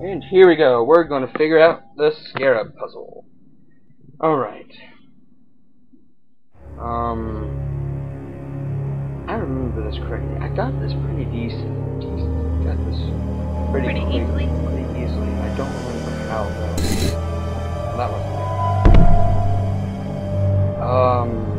And here we go. We're going to figure out the Scarab puzzle. Alright. Um, I remember this correctly. I got this pretty decent. decent. Got this pretty, Pretty quick, easily? Pretty easily. I don't remember how though. That was me. Um.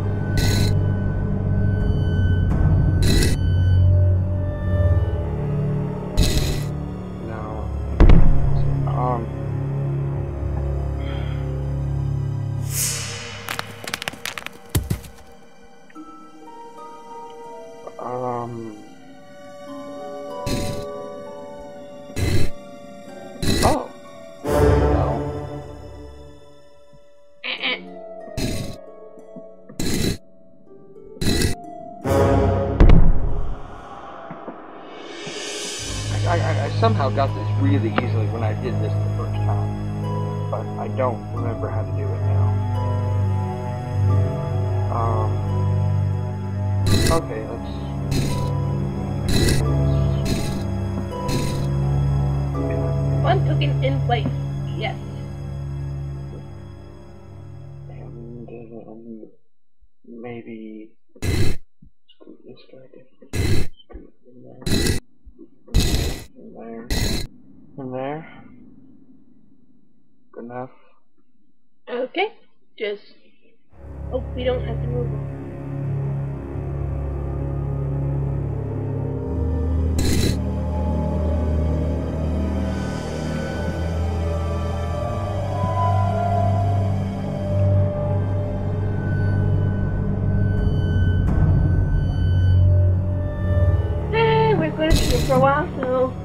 Somehow got this really easily when I did this the first time, but I don't remember how to do it now. Um. Okay, let's. One token in place. There. In there. Good enough. Okay. Just hope we don't have to move be for a while, so.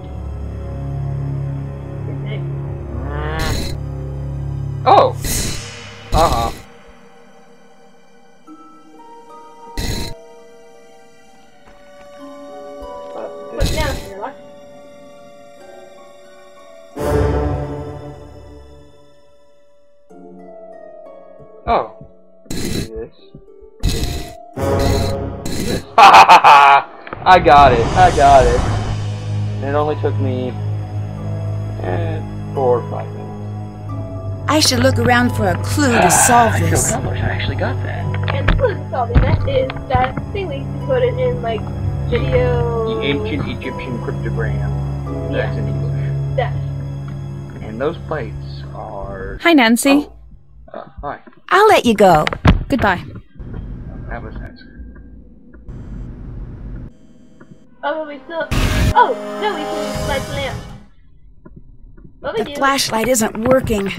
I got it. I got it. And it only took me eh, four or five minutes. I should look around for a clue to solve I this. feel accomplished. I actually got that. And the clue to solving that is that thing we can put it in like video. The ancient Egyptian cryptogram. That's in English. That. And those plates are. Hi, Nancy. Oh. Uh, hi. I'll let you go. Goodbye. That was Nancy. Oh, but we still. Oh, no, we can light the lamp. What The flashlight isn't working.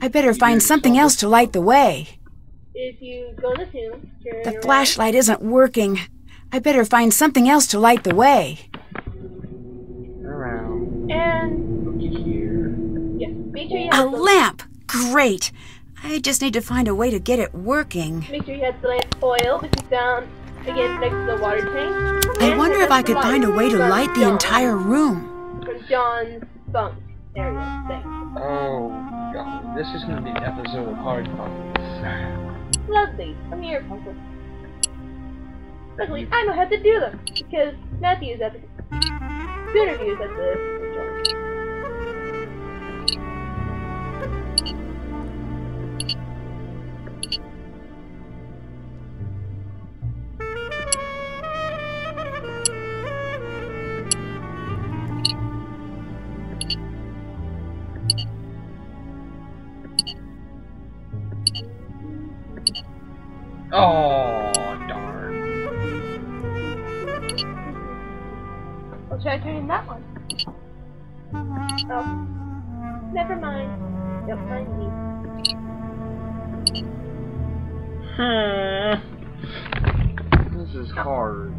I better find something else to light the way. if you go in the tomb, turn The around, flashlight isn't working. I better find something else to light the way. Around. and Looky here. yeah, make sure you A have the, lamp! Great! I just need to find a way to get it working. make sure you have the lamp oil, which is found again next to the water tank. I wonder if I could find a way to light the entire room. From John's bunk area thing. Oh, God. This is gonna be an episode of Hard Puzzles. Lovely. I'm here, Puzzle. Luckily, I know how to do them because Matthew's at the good reviews at the. Oh, darn. Should I turn in that one. Oh, never mind. Don't mind me. Hmm. This is hard.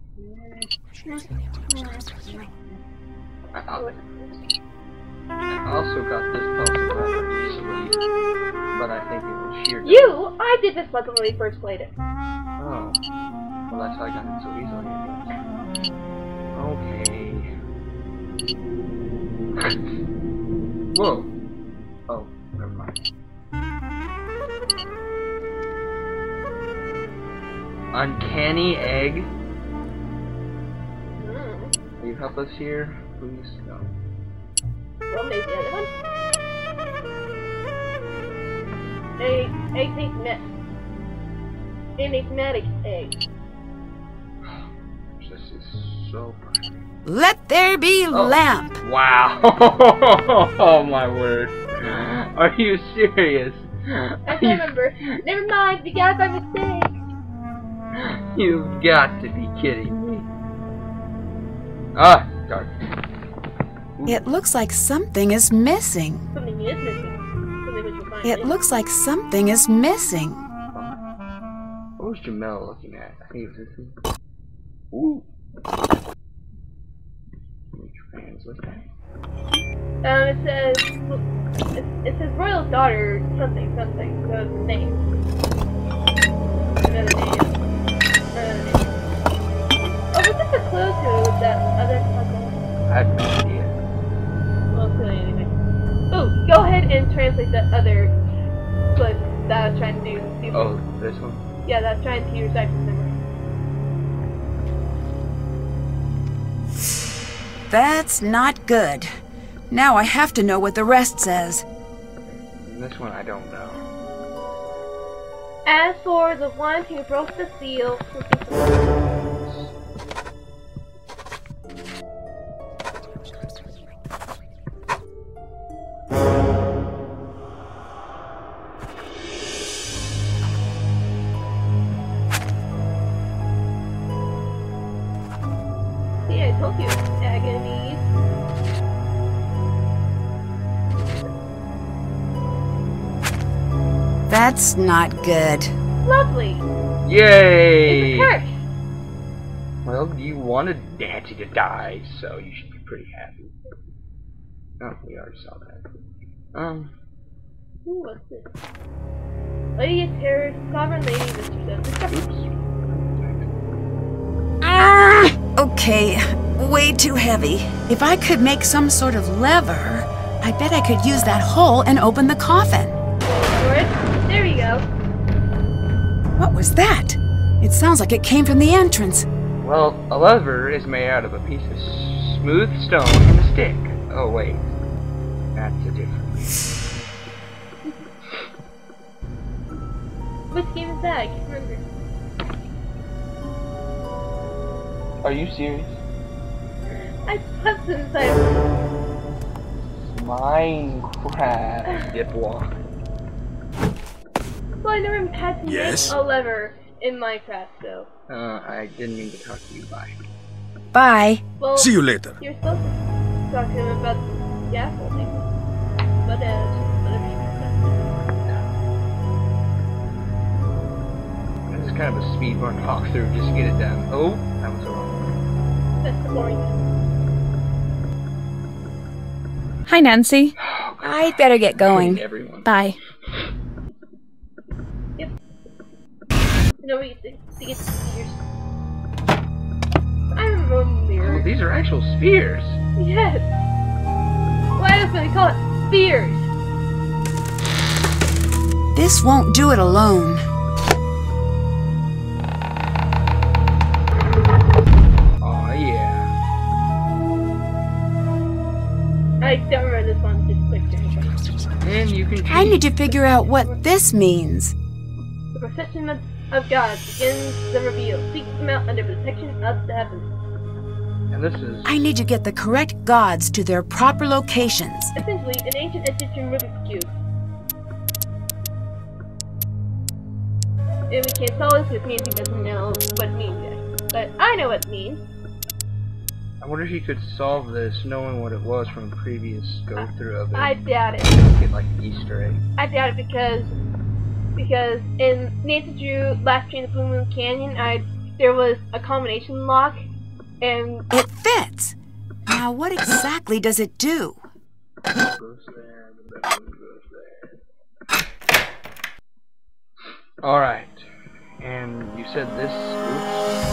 Also got this puzzle rather easily, but I think it was sheer. You? I did this puzzle when we first played it. Oh. Well, that's how I got it so easily. Okay. Whoa. Oh, never mind. Uncanny egg. Will you help us here, please? No. Well, maybe the other one. A enigmatic, enigmatic egg. This is so. Let there be Oh. lamp. Wow! oh my word! Are you serious? I can't remember. Never mind, we got it by mistake. You've got to be kidding me. Ah, dark. It looks like something is missing. Something is missing. Something which we'll find It looks like something is missing. What was Jamil looking at? I think it was this one. Ooh. Translate that. Um, it says it, it says royal daughter something something. So it's a name. Another name. Another name. Oh, was this a clue to that other puzzle? I have no idea. Well, it's really anyway. Oh, go ahead and translate that other clip that I was trying to do. See if- Oh, this one? Yeah, that's trying to recite from memory. That's not good. Now I have to know what the rest says. This one I don't know. As for the one who broke the seal, That's not good. Lovely. Yay! It's a curse. Well, you wanted Nancy to die, so you should be pretty happy. Oh, we already saw that. Um, Who was this? Lady of Terror, Sovereign Lady, Mr. Oops. Ah! Okay, way too heavy. If I could make some sort of lever, I bet I could use that hole and open the coffin. George, there you go. What was that? It sounds like it came from the entrance. Well, a lever is made out of a piece of smooth stone and a stick. Oh, wait. That's a difference. Which game is that? I can't remember. Are you serious? I slept inside. Minecraft dipwalk. Well, I never had to Yes? make a lever in Minecraft, so. Uh, I didn't mean to talk to you. Bye. Bye. Well, See you later. you're supposed to talk to him about the scaffolding. But, uh, whatever you kind of a speed run walkthrough just to get it done. Oh, that was wrong. That's the boring. Hi, Nancy. I'd better get going. Everyone. Bye. You know, we to, to get the spears. I remember Oh, these are actual spears. Yes. Why else would they call it spears? This won't do it alone. Oh yeah. I don't remember this one. Just quick to And you can. I need to figure out what this means. The procession of, of God begins the reveal. Seek them out under protection of the heavens. And this is. I need to get the correct gods to their proper locations. Essentially, an ancient Egyptian Rubik's Cube. And we can't solve this because Nancy doesn't know what it means yet. But I know what it means. I wonder if you could solve this knowing what it was from a previous go through of it. I doubt it. get like an Easter egg. I doubt it because because in Nancy Drew Last Train to Blue Moon Canyon, I there was a combination lock, and It fits. Now, what exactly does it do? Goes there, the bedroom goes there. All right, and you said this. Oops.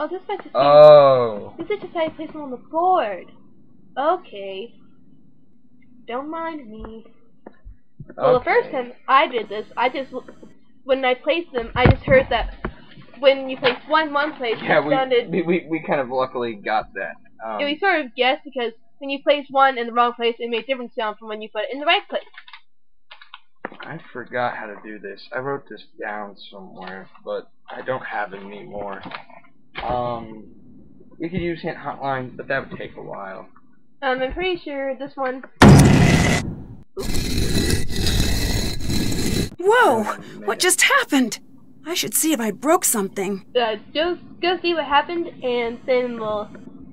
Oh, this might just be. Oh. This is just how you place them on the board. Okay. Don't mind me. Well, the first time I did this, I just when I placed them, I just heard that when you place one one place, Yeah, it we, sounded. we, we, we kind of luckily got that. Um, we sort of guessed because when you place one in the wrong place, it made a different sound from when you put it in the right place. I forgot how to do this. I wrote this down somewhere, but I don't have it anymore. Um, we could use hint hotline, but that would take a while. Um, I'm pretty sure this one. Whoa! What just happened? I should see if I broke something. Uh, just go see what happened, and then we'll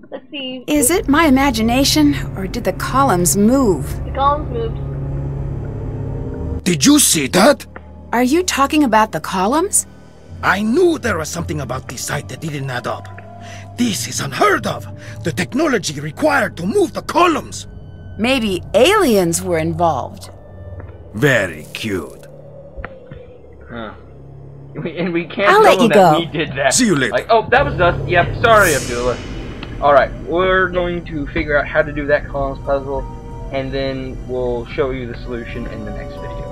let's see. Is it my imagination, or did the columns move? The columns moved. Did you see that? Are you talking about the columns? I knew there was something about this site that didn't add up. This is unheard of. The technology required to move the columns. Maybe aliens were involved. Very cute. Huh. We, and we can't I'll tell let you that go. we did that. See you later. Like, oh, that was us. Yep, sorry, Abdullah. Alright, we're going to figure out how to do that columns puzzle, and then we'll show you the solution in the next video.